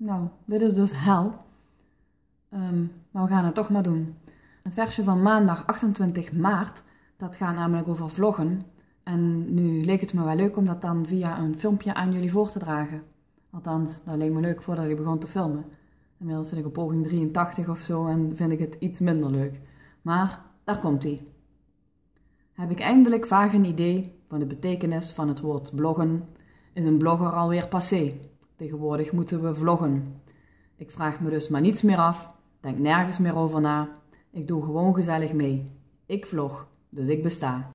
Nou, dit is dus hel. Ehm, maar we gaan het toch maar doen. Het versje van maandag 28 maart, dat gaat namelijk over vloggen. En nu leek het me wel leuk om dat dan via een filmpje aan jullie voor te dragen. Althans, dat leek me leuk voordat ik begon te filmen. Inmiddels zit ik op poging 83 of zo en vind ik het iets minder leuk. Maar daar komt ie. Heb ik eindelijk vaag een idee van de betekenis van het woord bloggen? Is een blogger alweer passé? Tegenwoordig moeten we vloggen. Ik vraag me dus maar niets meer af, denk nergens meer over na. Ik doe gewoon gezellig mee. Ik vlog, dus ik besta.